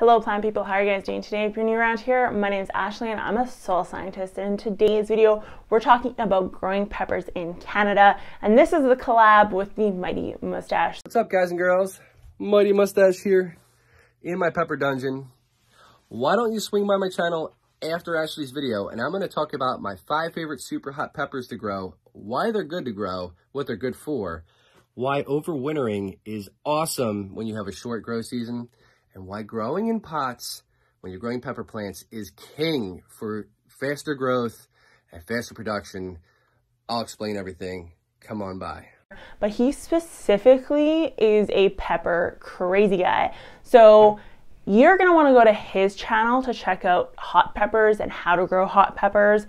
Hello plant people, how are you guys doing today? If you're new around here, my name is Ashley and I'm a soil scientist and in today's video we're talking about growing peppers in Canada and this is the collab with the Mighty Mustache. What's up guys and girls? Mighty Mustache here in my pepper dungeon. Why don't you swing by my channel after Ashley's video and I'm going to talk about my five favorite super hot peppers to grow, why they're good to grow, what they're good for, why overwintering is awesome when you have a short grow season, and why growing in pots when you're growing pepper plants is king for faster growth and faster production. I'll explain everything. Come on by. But he specifically is a pepper crazy guy. So you're going to want to go to his channel to check out hot peppers and how to grow hot peppers.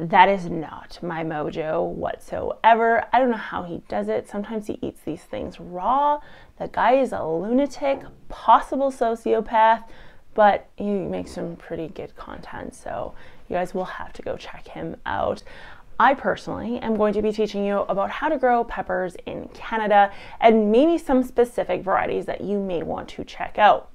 That is not my mojo whatsoever. I don't know how he does it. Sometimes he eats these things raw. The guy is a lunatic, possible sociopath, but he makes some pretty good content. So you guys will have to go check him out. I personally am going to be teaching you about how to grow peppers in Canada and maybe some specific varieties that you may want to check out.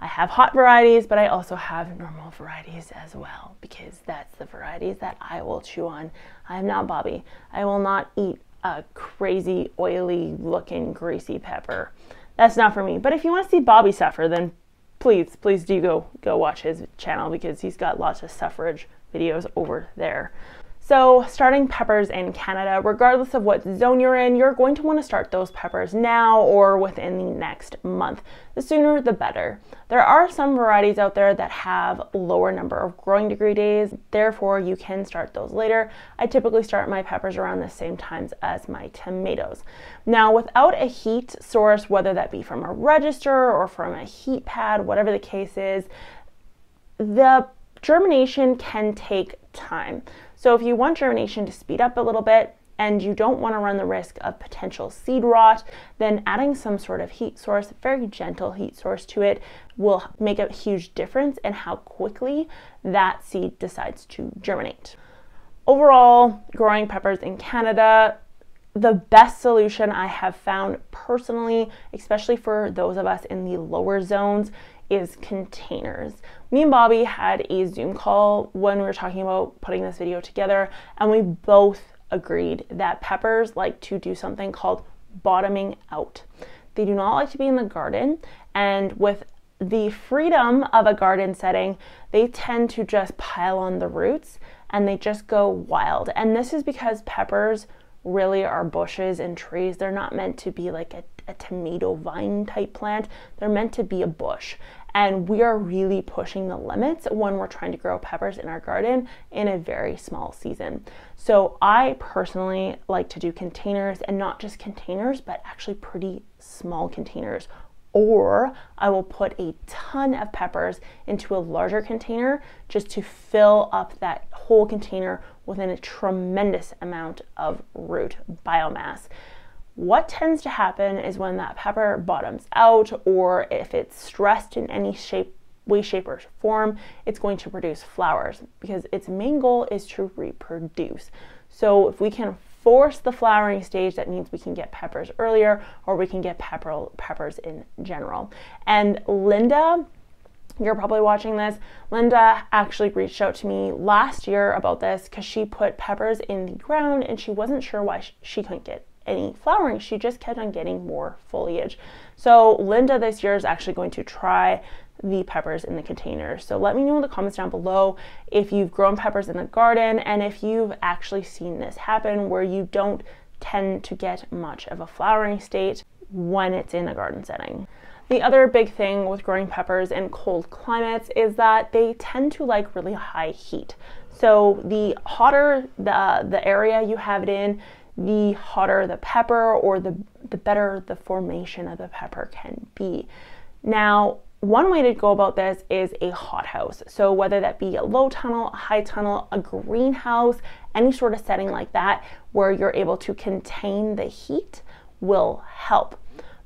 I have hot varieties, but I also have normal varieties as well because that's the varieties that I will chew on. I'm not Bobby. I will not eat a crazy, oily looking, greasy pepper. That's not for me. But if you want to see Bobby suffer, then please, please do go go watch his channel because he's got lots of suffrage videos over there. So starting peppers in Canada, regardless of what zone you're in, you're going to want to start those peppers now or within the next month. The sooner the better. There are some varieties out there that have lower number of growing degree days, therefore you can start those later. I typically start my peppers around the same times as my tomatoes. Now without a heat source, whether that be from a register or from a heat pad, whatever the case is, the germination can take time. So if you want germination to speed up a little bit and you don't want to run the risk of potential seed rot, then adding some sort of heat source, very gentle heat source to it, will make a huge difference in how quickly that seed decides to germinate. Overall, growing peppers in Canada, the best solution I have found personally, especially for those of us in the lower zones, is containers. Me and Bobby had a Zoom call when we were talking about putting this video together, and we both agreed that peppers like to do something called bottoming out. They do not like to be in the garden, and with the freedom of a garden setting, they tend to just pile on the roots and they just go wild. And this is because peppers really are bushes and trees. They're not meant to be like a, a tomato vine type plant. They're meant to be a bush. And we are really pushing the limits when we're trying to grow peppers in our garden in a very small season. So I personally like to do containers and not just containers, but actually pretty small containers or I will put a ton of peppers into a larger container just to fill up that whole container within a tremendous amount of root biomass. What tends to happen is when that pepper bottoms out or if it's stressed in any shape, way, shape, or form, it's going to produce flowers because its main goal is to reproduce. So if we can force the flowering stage, that means we can get peppers earlier or we can get pepper, peppers in general. And Linda, you're probably watching this. Linda actually reached out to me last year about this because she put peppers in the ground and she wasn't sure why she couldn't get any flowering. She just kept on getting more foliage. So Linda this year is actually going to try the peppers in the containers. So let me know in the comments down below if you've grown peppers in the garden and if you've actually seen this happen where you don't tend to get much of a flowering state when it's in a garden setting. The other big thing with growing peppers in cold climates is that they tend to like really high heat. So the hotter the, the area you have it in, the hotter the pepper or the, the better the formation of the pepper can be. Now, one way to go about this is a hothouse. So whether that be a low tunnel, a high tunnel, a greenhouse, any sort of setting like that where you're able to contain the heat will help.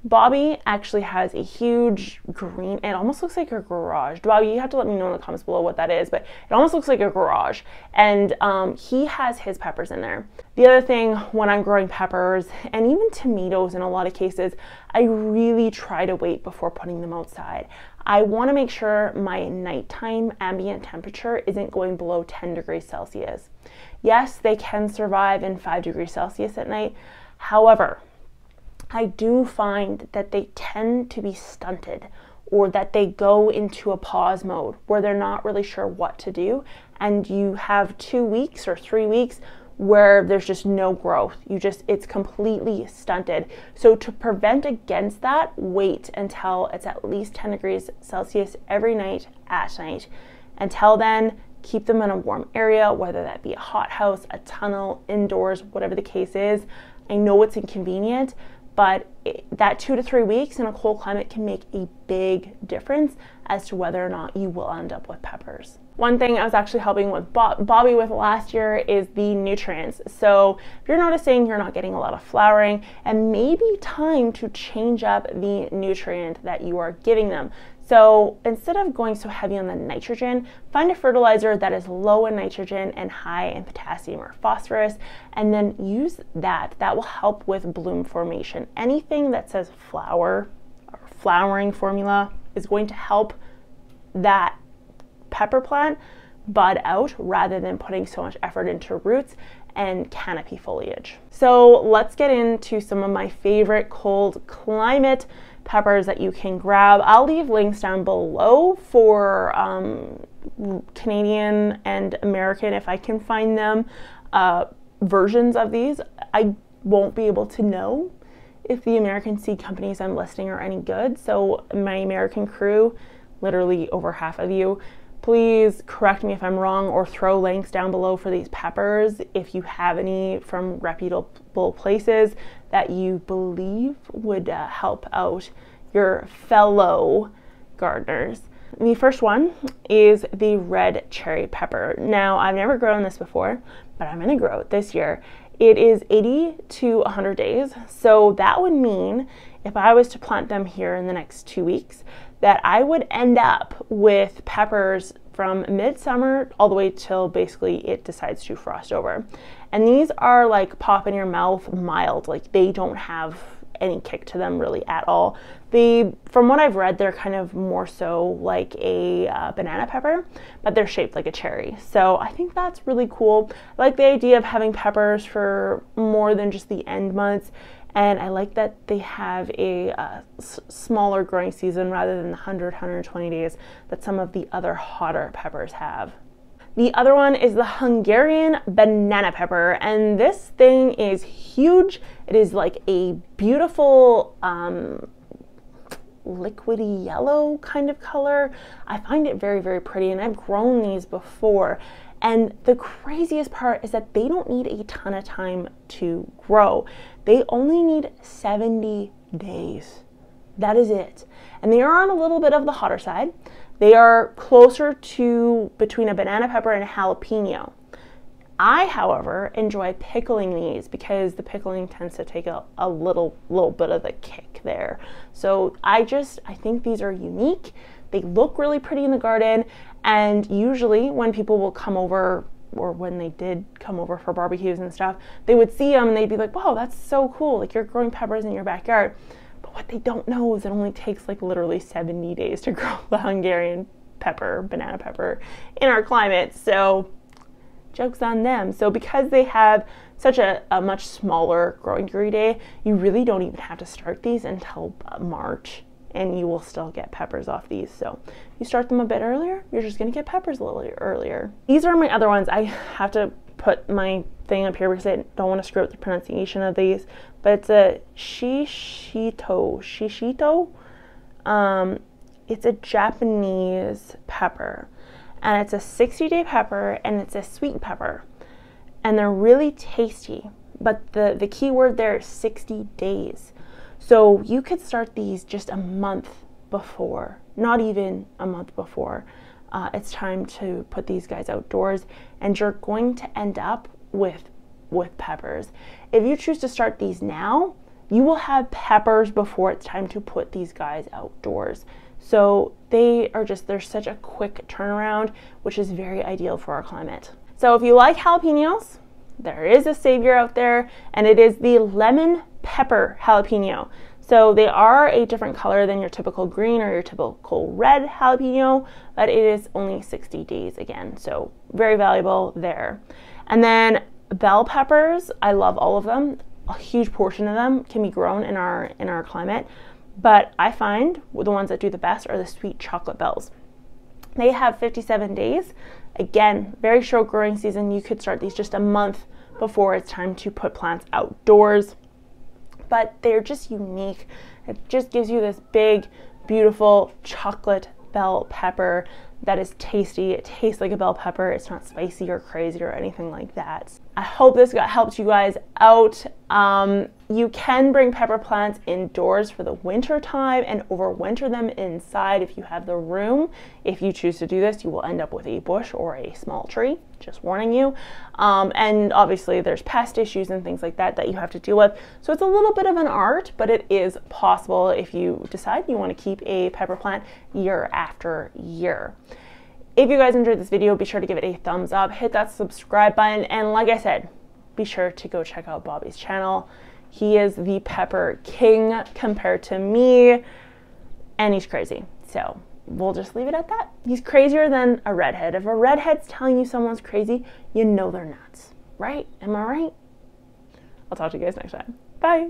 Bobby actually has a huge green, it almost looks like a garage. Bobby, you have to let me know in the comments below what that is, but it almost looks like a garage. And um, he has his peppers in there. The other thing when I'm growing peppers and even tomatoes in a lot of cases, I really try to wait before putting them outside. I want to make sure my nighttime ambient temperature isn't going below 10 degrees Celsius. Yes, they can survive in 5 degrees Celsius at night. However, I do find that they tend to be stunted or that they go into a pause mode where they're not really sure what to do. And you have two weeks or three weeks where there's just no growth. You just, it's completely stunted. So, to prevent against that, wait until it's at least 10 degrees Celsius every night at night. Until then, keep them in a warm area, whether that be a hothouse, a tunnel, indoors, whatever the case is. I know it's inconvenient, but that two to three weeks in a cold climate can make a big difference as to whether or not you will end up with peppers. One thing I was actually helping with Bobby with last year is the nutrients. So if you're noticing you're not getting a lot of flowering, and maybe time to change up the nutrient that you are giving them. So instead of going so heavy on the nitrogen, find a fertilizer that is low in nitrogen and high in potassium or phosphorus, and then use that. That will help with bloom formation. Anything that says flower or flowering formula is going to help that pepper plant bud out rather than putting so much effort into roots and canopy foliage. So let's get into some of my favorite cold climate peppers that you can grab. I'll leave links down below for um, Canadian and American if I can find them uh, versions of these. I won't be able to know if the American seed companies I'm listing are any good. So my American crew, literally over half of you, Please correct me if I'm wrong or throw links down below for these peppers if you have any from reputable places that you believe would uh, help out your fellow gardeners. The first one is the red cherry pepper. Now, I've never grown this before, but I'm gonna grow it this year. It is 80 to 100 days, so that would mean if I was to plant them here in the next two weeks, that I would end up with peppers from midsummer all the way till basically it decides to frost over. And these are like pop in your mouth mild, like they don't have any kick to them really at all. They, from what I've read, they're kind of more so like a uh, banana pepper, but they're shaped like a cherry. So I think that's really cool. I like the idea of having peppers for more than just the end months and I like that they have a uh, smaller growing season rather than the 100, 120 days that some of the other hotter peppers have. The other one is the Hungarian banana pepper, and this thing is huge. It is like a beautiful um, liquidy yellow kind of color. I find it very, very pretty, and I've grown these before. And the craziest part is that they don't need a ton of time to grow. They only need 70 days. That is it. And they are on a little bit of the hotter side. They are closer to between a banana pepper and a jalapeno. I, however, enjoy pickling these because the pickling tends to take a, a little little bit of the kick there. So I just I think these are unique. They look really pretty in the garden, and usually when people will come over or when they did come over for barbecues and stuff, they would see them and they'd be like, wow, that's so cool. Like you're growing peppers in your backyard. But what they don't know is it only takes like literally 70 days to grow the Hungarian pepper, banana pepper in our climate. So joke's on them. So because they have such a, a much smaller growing degree day, you really don't even have to start these until uh, March and you will still get peppers off these. So you start them a bit earlier, you're just gonna get peppers a little earlier. These are my other ones. I have to put my thing up here because I don't want to screw up the pronunciation of these, but it's a shishito. Shishito? Um, it's a Japanese pepper and it's a 60 day pepper and it's a sweet pepper and they're really tasty. But the, the key word there is 60 days. So you could start these just a month before, not even a month before. Uh, it's time to put these guys outdoors, and you're going to end up with with peppers. If you choose to start these now, you will have peppers before it's time to put these guys outdoors. So they are just, there's such a quick turnaround, which is very ideal for our climate. So if you like jalapenos, there is a savior out there, and it is the lemon pepper jalapeno. So they are a different color than your typical green or your typical red jalapeno, but it is only 60 days again. So very valuable there. And then bell peppers, I love all of them. A huge portion of them can be grown in our in our climate, but I find the ones that do the best are the sweet chocolate bells. They have 57 days. Again, very short growing season. You could start these just a month before it's time to put plants outdoors. But they're just unique. It just gives you this big, beautiful chocolate bell pepper that is tasty. It tastes like a bell pepper. It's not spicy or crazy or anything like that. I hope this got helped you guys out. Um, you can bring pepper plants indoors for the winter time and overwinter them inside if you have the room. If you choose to do this, you will end up with a bush or a small tree, just warning you. Um, and obviously there's pest issues and things like that that you have to deal with. So it's a little bit of an art, but it is possible if you decide you want to keep a pepper plant year after year. If you guys enjoyed this video, be sure to give it a thumbs up, hit that subscribe button, and like I said, be sure to go check out Bobby's channel. He is the pepper king compared to me, and he's crazy. So we'll just leave it at that. He's crazier than a redhead. If a redhead's telling you someone's crazy, you know they're nuts, right? Am I right? I'll talk to you guys next time. Bye.